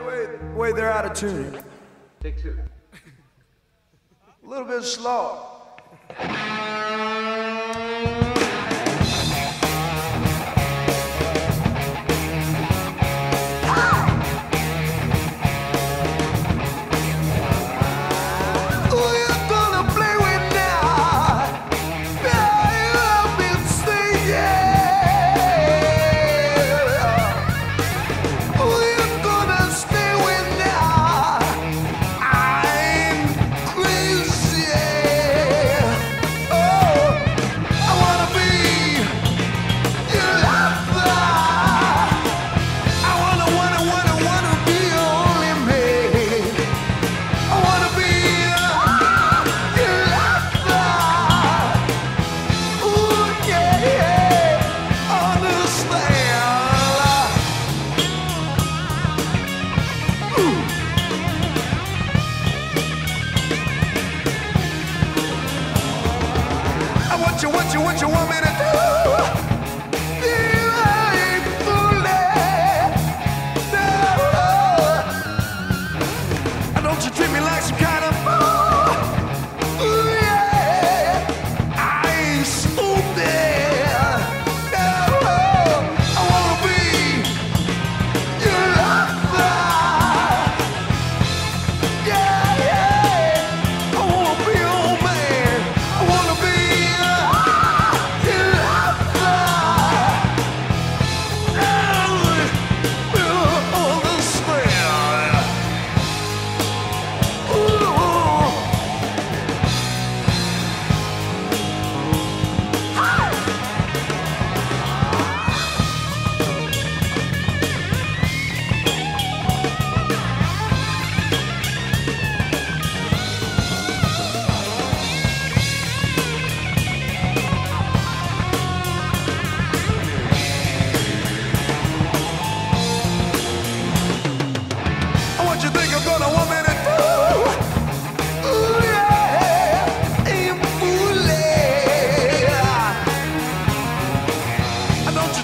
Wait, wait, they're out of tune. Take two. A little bit slow.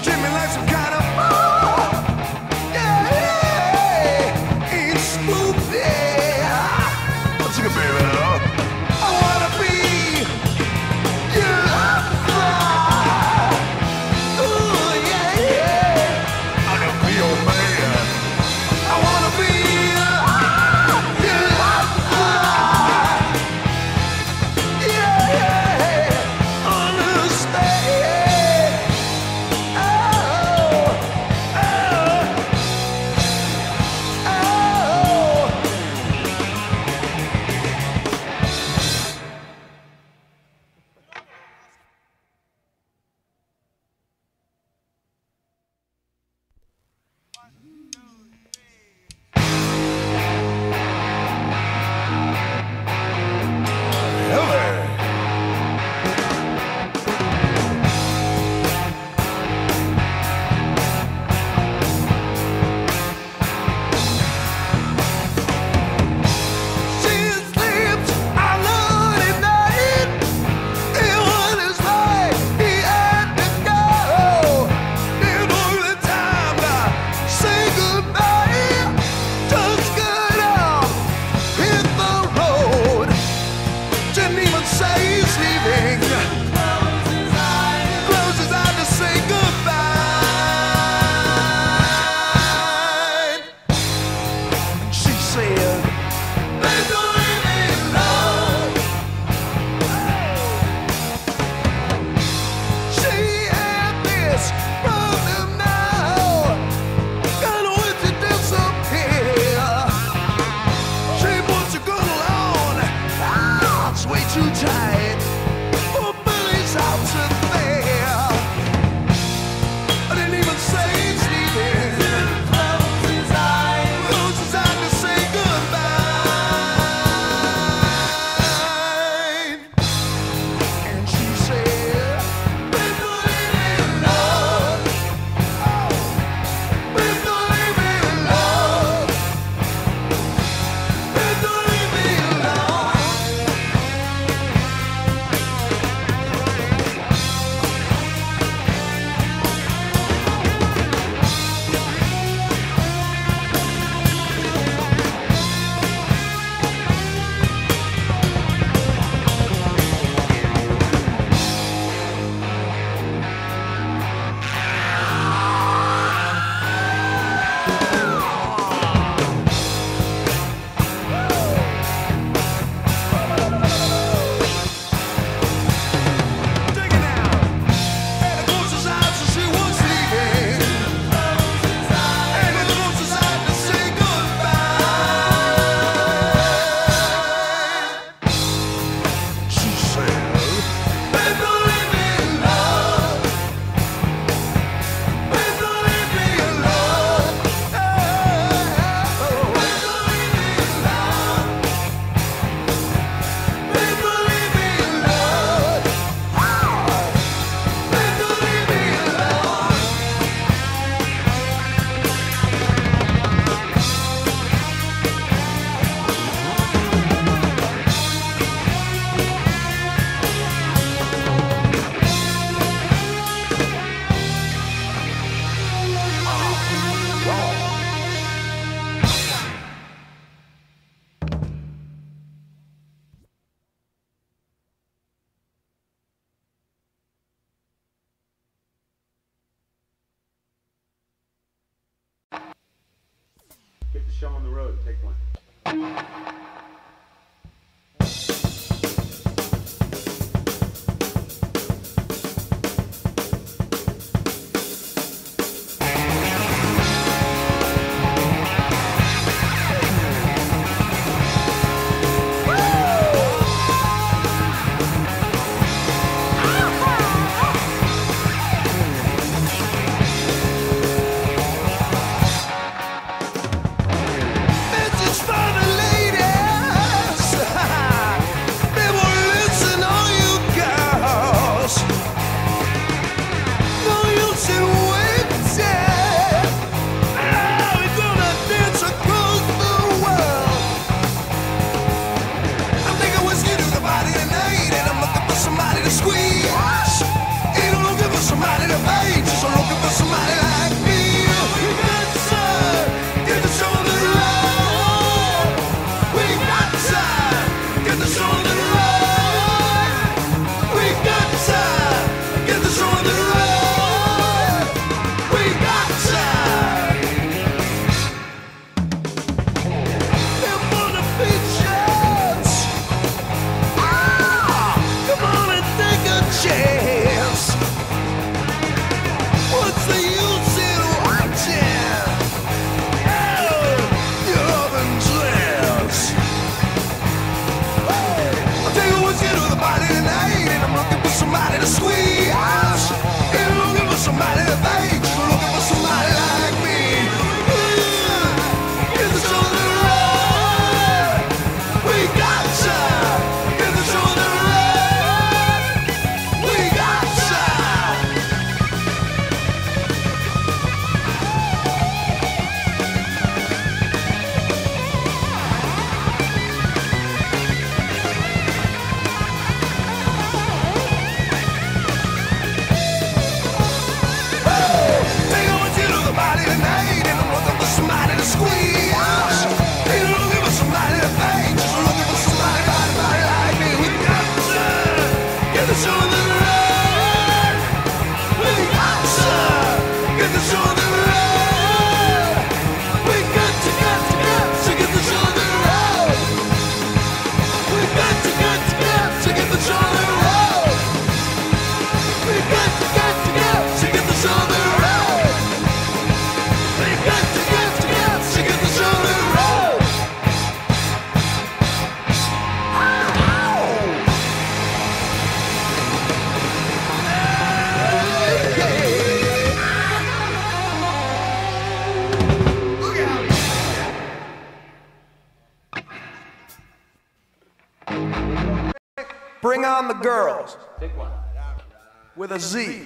Jimmy likes some show on the road. Take one. with a Z.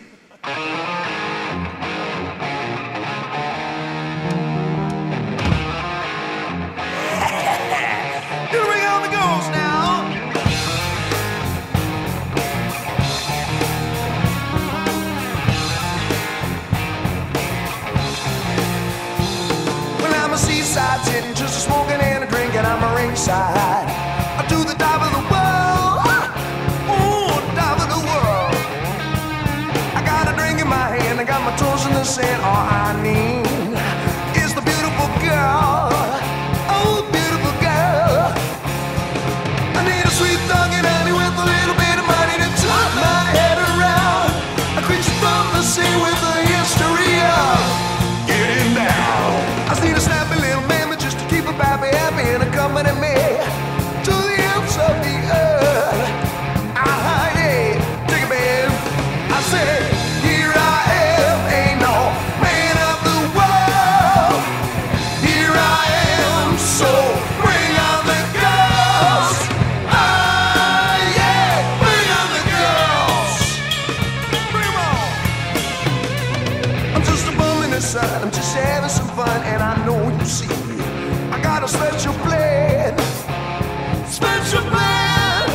son. I'm just having some fun, and I know you see me. I got a special plan, special plan.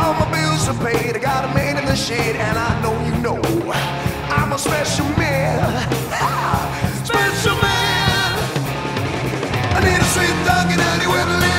All my bills are paid. I got a man in the shade, and I know you know. I'm a special man, special man. I need a sweet thug and anywhere to live.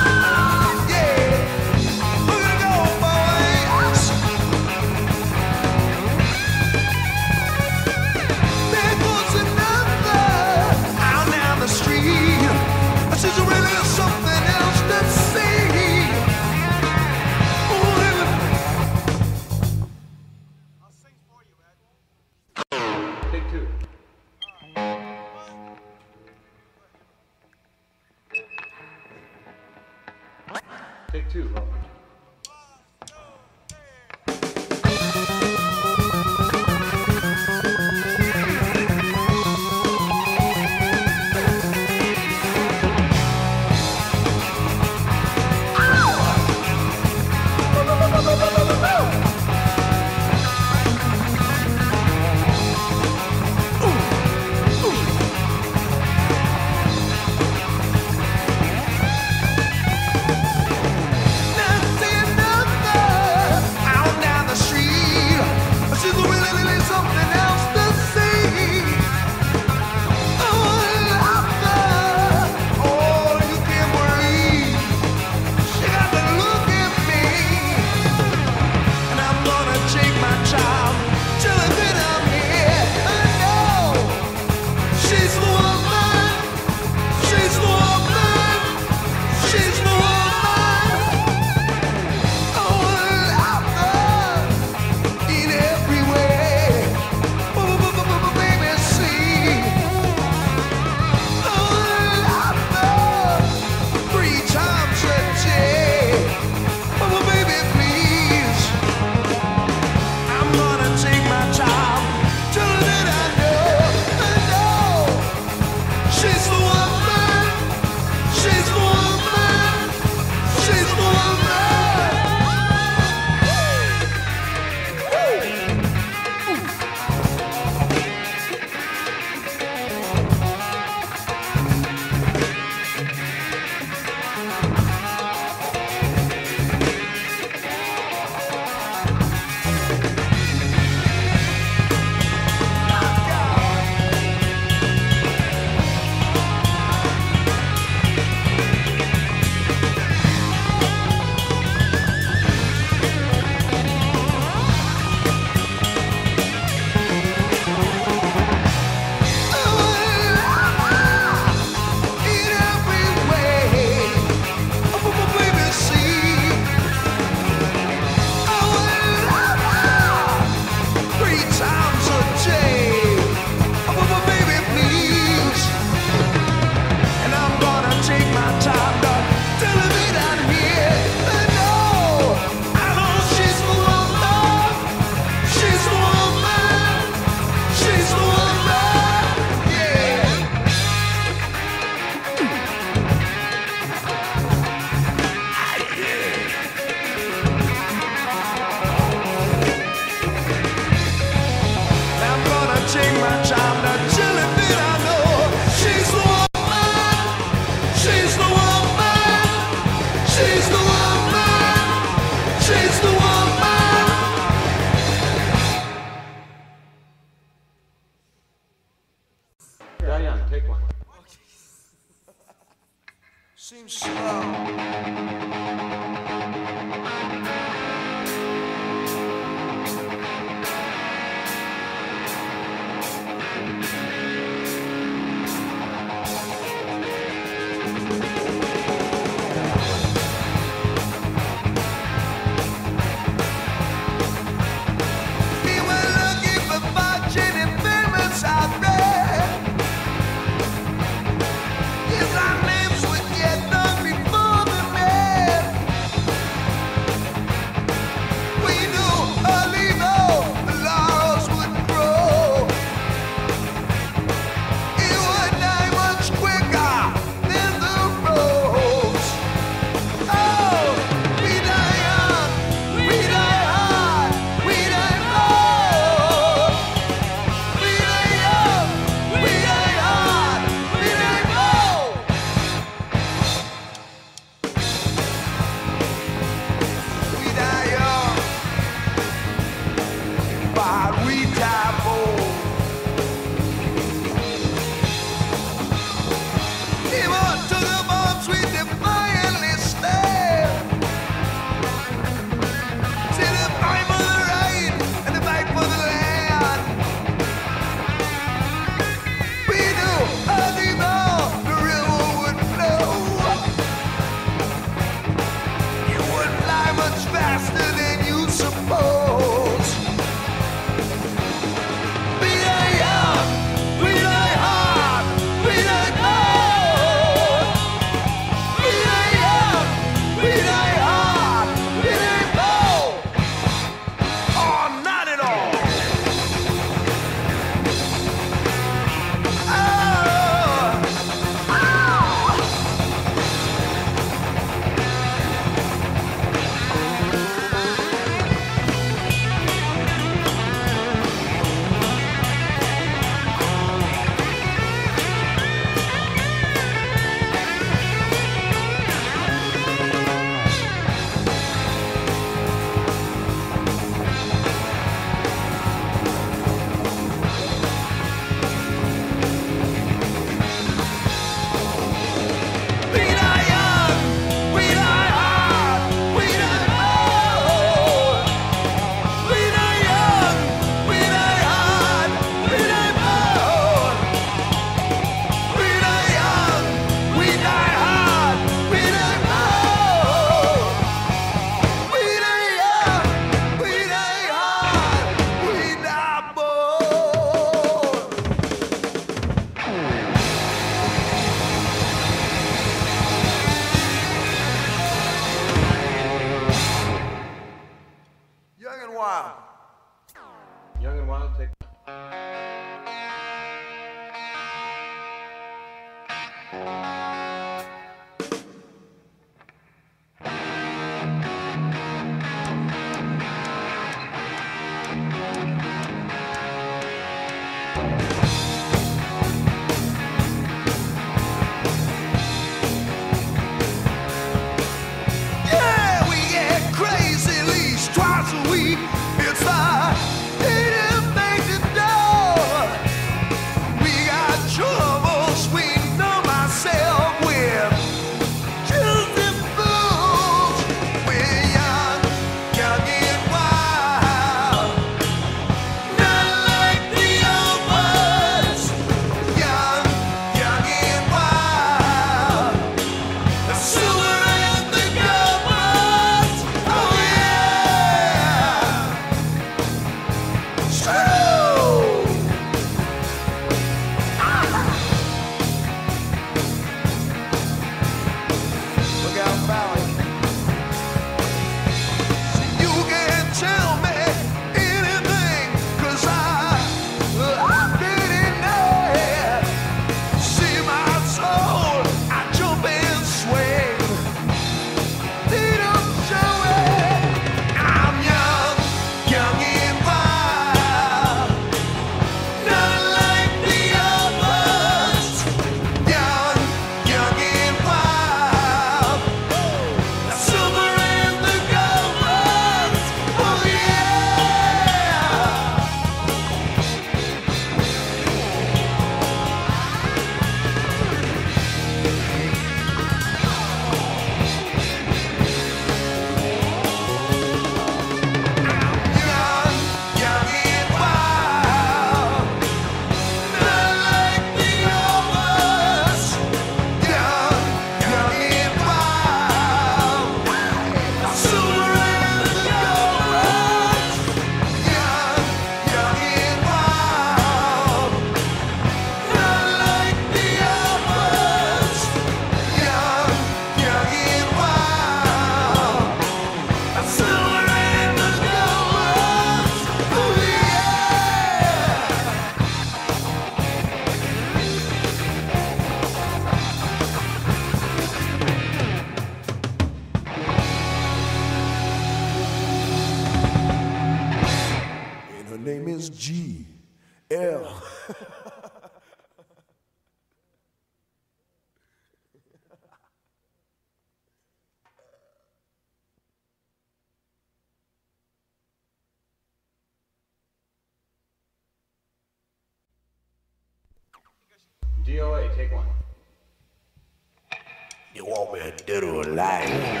Alive?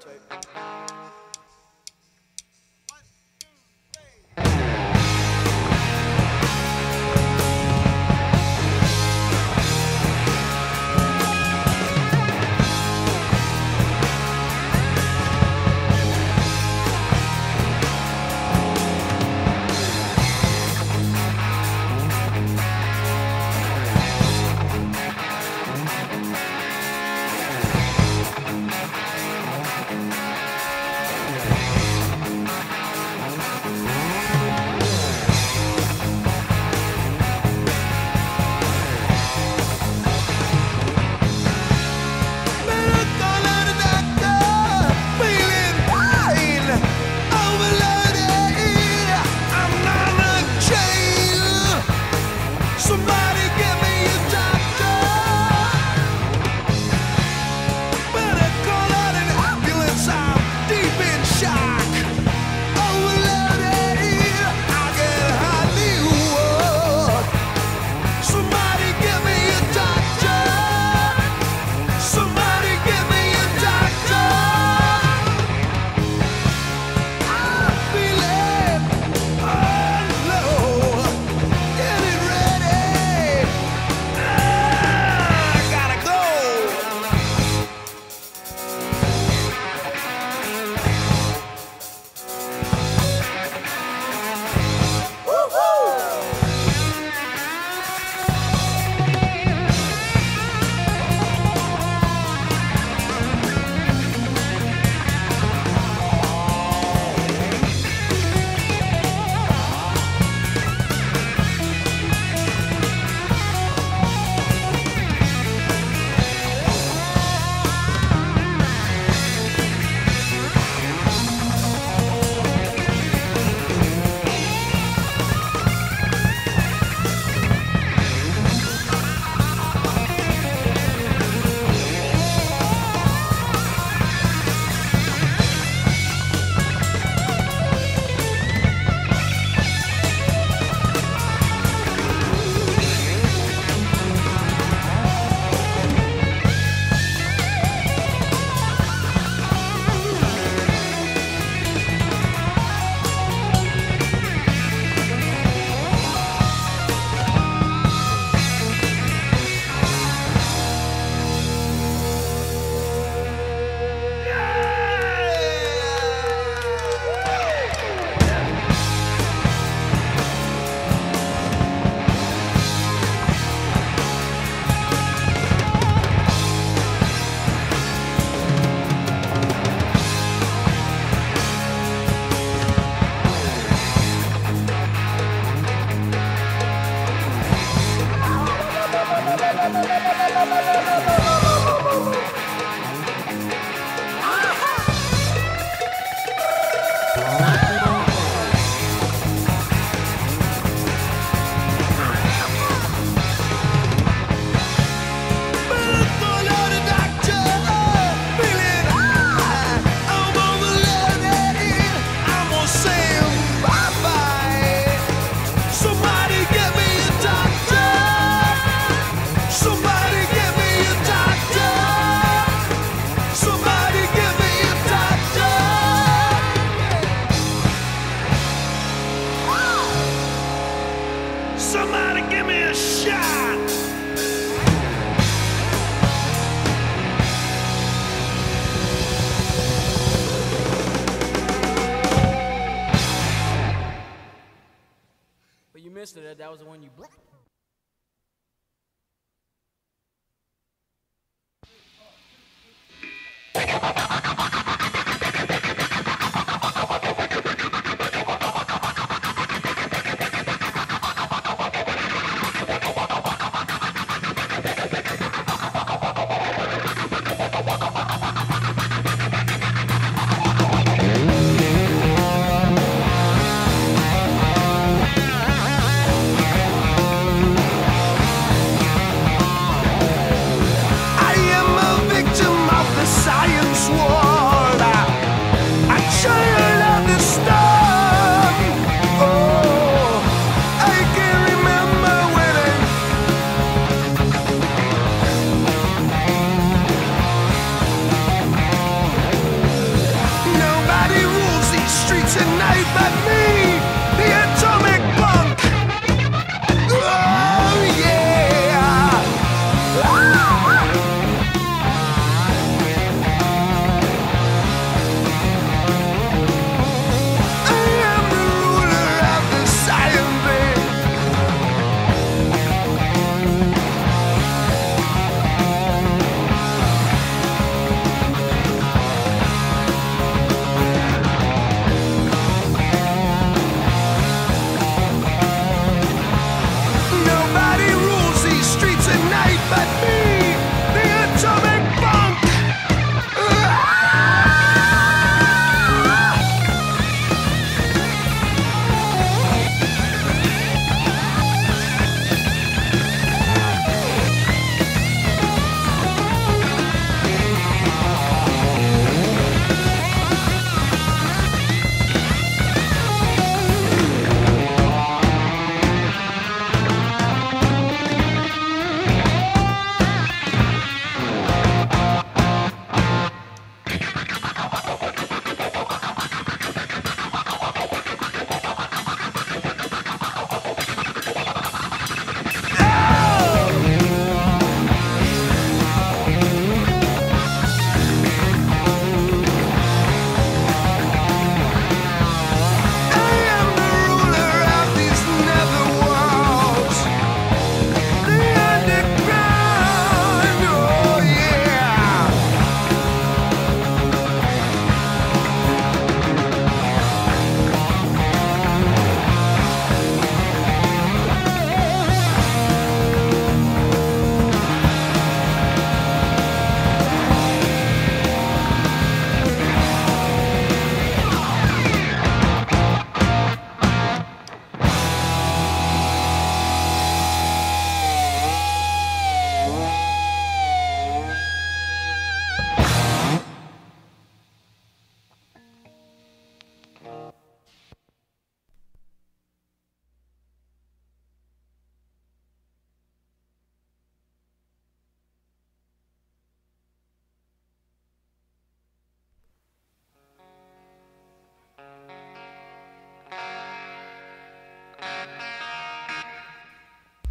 Tape.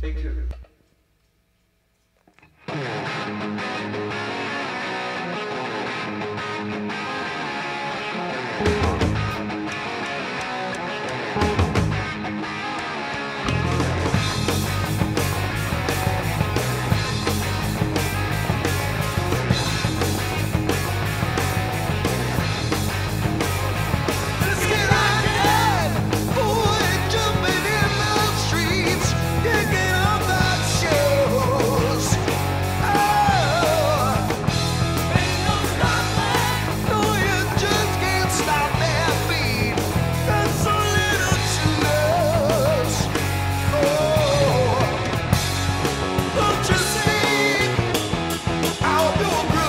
Take two. Don't do